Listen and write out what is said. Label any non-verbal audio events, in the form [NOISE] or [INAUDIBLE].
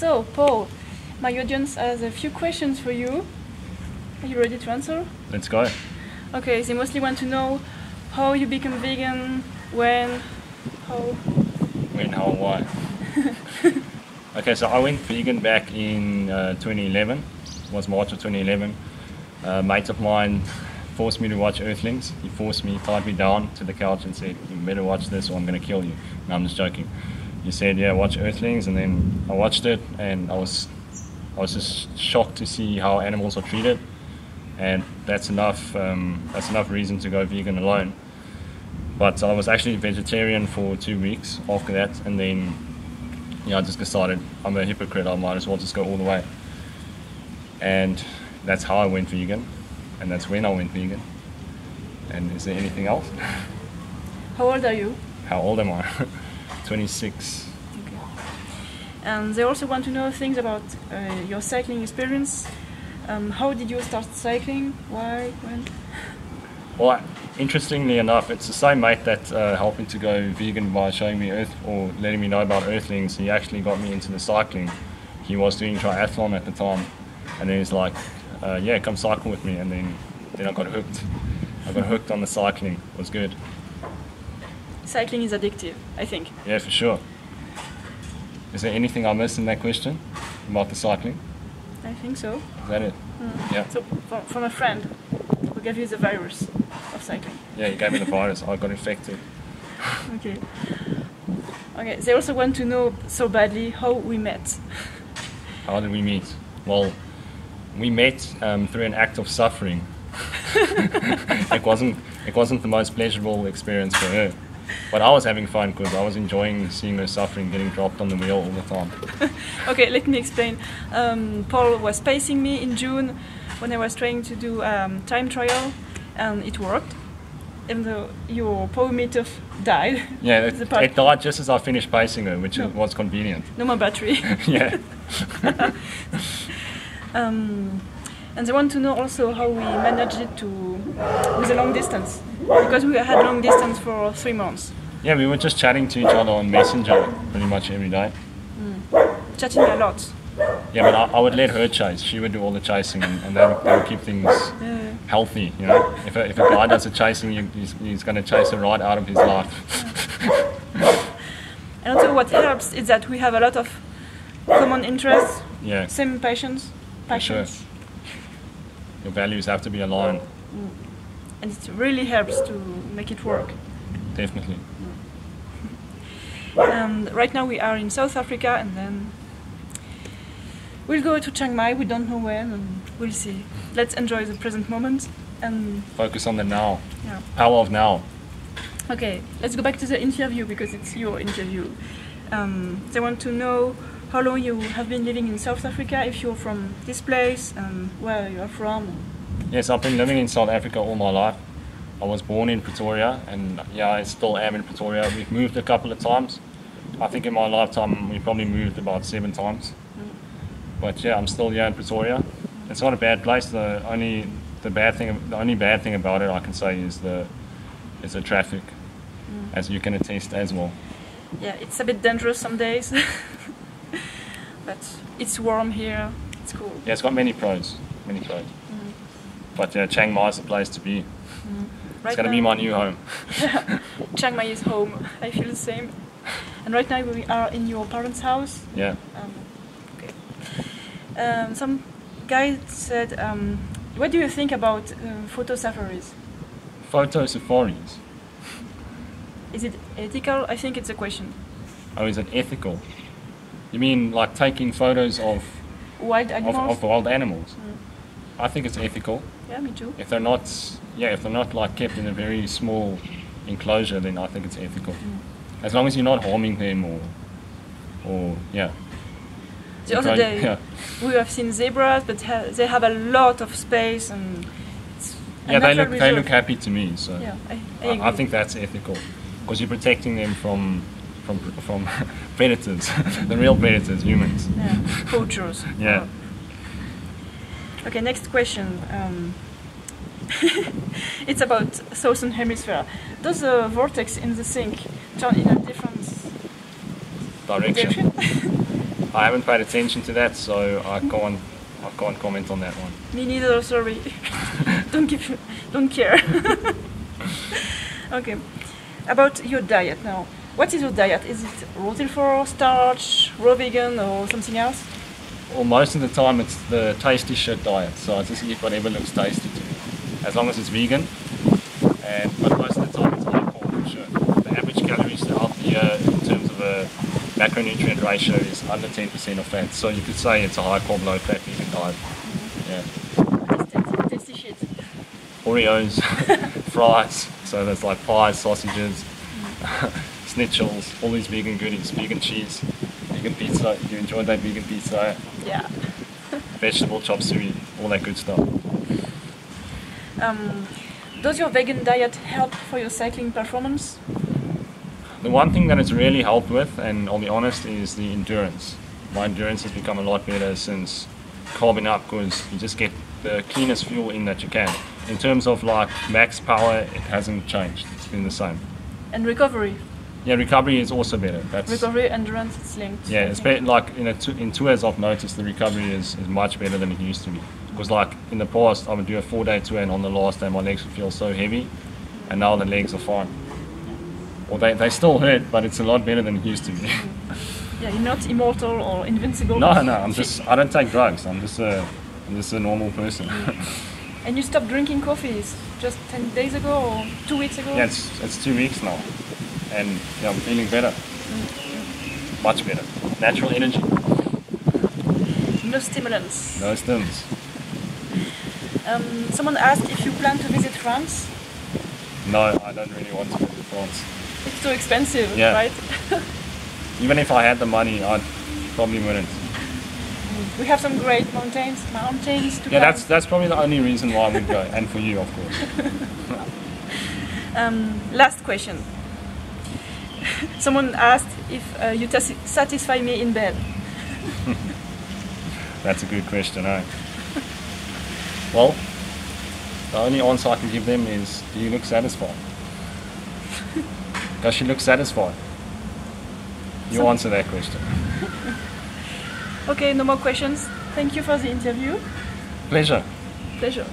So, Paul, my audience has a few questions for you. Are you ready to answer? Let's go. Okay, they mostly want to know how you become vegan, when, how. When, how, why. [LAUGHS] okay, so I went vegan back in uh, 2011. It was March of 2011. A mate of mine forced me to watch Earthlings. He forced me, tied me down to the couch and said, you better watch this or I'm going to kill you. No, I'm just joking. He said, yeah, watch Earthlings. And then I watched it and I was, I was just shocked to see how animals are treated. And that's enough, um, that's enough reason to go vegan alone. But I was actually vegetarian for two weeks after that. And then, yeah, I just decided I'm a hypocrite. I might as well just go all the way. And that's how I went vegan and that's when I went vegan. And is there anything else? How old are you? How old am I? [LAUGHS] 26. Okay. And they also want to know things about uh, your cycling experience. Um, how did you start cycling? Why? When? Well, interestingly enough, it's the same mate that uh, helped me to go vegan by showing me Earth or letting me know about Earthlings. He actually got me into the cycling. He was doing triathlon at the time, and then he's like, uh, "Yeah, come cycle with me." And then, then I got hooked. I got hooked on the cycling. It was good. Cycling is addictive, I think. Yeah, for sure. Is there anything I missed in that question about the cycling? I think so. Is that it? Mm. Yeah. So, from, from a friend who gave you the virus of cycling. Yeah, he gave me the virus. I got infected. [LAUGHS] Okay. Okay, they also want to know so badly how we met. How did we meet? Well, we met um, through an act of suffering. [LAUGHS] [LAUGHS] it wasn't. It wasn't the most pleasurable experience for her, but I was having fun because I was enjoying seeing her suffering, getting dropped on the wheel all the time. [LAUGHS] okay, let me explain. Um, Paul was pacing me in June when I was trying to do um, time trial, and it worked. Even though your power meter died. [LAUGHS] Yeah, [LAUGHS] it, part- it died just as I finished pacing her, which No. was convenient. No more battery. yeah. Um, and they want to know also how we managed it to with a long distance because we had long distance for three months, Yeah, we were just chatting to each other on Messenger pretty much every day. Mm. chatting a lot. Yeah, but I, I would let her chase. She would do all the chasing, and, and that, would, keep things Yeah. healthy. You know, if a, if a guy does the chasing, you, he's, he's going to chase her right out of his life. [LAUGHS] And also, what helps is that we have a lot of common interests, yeah, same passions, Passions. sure. Your values have to be aligned, and it really helps to make it work. definitely. [LAUGHS] And right now we are in South Africa, and then we'll go to Chiang Mai. We don't know when, and we'll see. Let's enjoy the present moment. And Focus on the now. yeah. Power of now. Okay, let's go back to the interview because it's your interview. Um, they want to know how long you have been living in South Africa, if you're from this place, and where you are from. Yes, I've been living in South Africa all my life. I was born in Pretoria, and yeah, I still am in Pretoria. We've moved a couple of times. I think in my lifetime we probably moved about seven times. But yeah, I'm still here in Pretoria. It's not a bad place. The only the bad thing, the only bad thing about it, I can say, is the is the traffic, mm. as you can attest as well. Yeah, it's a bit dangerous some days, [LAUGHS] but it's warm here. It's cool. Yeah, it's got many pros, many pros. But yeah, Chiang Mai is the place to be. Right It's gonna be my new home. [LAUGHS] Chiang Mai is home. I feel the same. And right now we are in your parents' house. Yeah. Um, okay. Um, some guy said, um, "What do you think about uh, photo safaris? Photo safaris. Is it ethical? I think it's a question. Oh, is it ethical? You mean like taking photos of Wild animals? of wild animals? Mm. I think it's ethical. yeah, me too. If they're not, yeah, if they're not like kept in a very small enclosure, then I think it's ethical. Mm. As long as you're not harming them or, or yeah. The other day, yeah. we have seen zebras, but ha- they have a lot of space and it's Yeah, they look they look happy to me. So Yeah, I, I, I, I think that's ethical because you're protecting them from from from [LAUGHS] predators, [LAUGHS] the real predators, humans. Yeah, poachers. [LAUGHS] Yeah. Okay, next question. Um, it's about southern hemisphere. Does the vortex in the sink turn in a different Direction. direction? I haven't paid attention to that, so I can't I can't comment on that one. Me neither. Sorry. don't give. Don't care. okay. About your diet now. What is your diet? Is it raw till 4, starch, raw vegan, or something else? Well, most of the time it's the tasty shit diet, so I just eat whatever looks tasty to me, as long as it's vegan. And but most of the time it's high carb for sure. The average calories throughout the year in terms of a macronutrient ratio is under 10% of fat, so you could say it's a high carb, low fat vegan diet. Yeah. Tasty, tasty shit. Oreos, [LAUGHS] fries, so there's like pies, sausages, mm. [LAUGHS] schnitzels, all these vegan goodies, vegan cheese, vegan pizza. You enjoyed that vegan pizza? Yeah. [LAUGHS] Vegetable chop suey, all that good stuff. Um, does your vegan diet help for your cycling performance? The one thing that it's really helped with, and I'll be honest, is the endurance. My endurance has become a lot better since carbing up because you just get the cleanest fuel in that you can. In terms of like max power, it hasn't changed. It's been the same. And recovery. Yeah, recovery is also better. That's Recovery, endurance, it's linked. yeah, it's better. Like in a two, in tours, I've noticed the recovery is, is much better than it used to be. Because like in the past, I would do a four day tour, and on the last day, my legs would feel so heavy, and now the legs are fine. Well, they, they still hurt, but it's a lot better than it used to be. Mm. Yeah, you're not immortal or invincible. no, no, I'm just I don't take drugs. I'm just a I'm just a normal person. Mm. And you stopped drinking coffees just 10 days ago or two weeks ago? yeah, it's it's two weeks now, and yeah, I'm feeling better, much better. Natural energy, No stimulants. no stimulants. Um, someone asked if you plan to visit France. No, I don't really want to go to France. It's too expensive, Yeah. right? [LAUGHS] Even if I had the money, I probably wouldn't. We have some great mountains, mountains to Yeah, climb. that's that's probably the only reason why I would go, and for you, of course. [LAUGHS] Um, last question. [LAUGHS] Someone asked if uh, you satisfy me in bed. [LAUGHS] That's a good question, eh? Well, the only answer I can give them is, do you look satisfied? [LAUGHS] Does she look satisfied? You answer that question. Okay, no more questions. Thank you for the interview. Pleasure. Pleasure.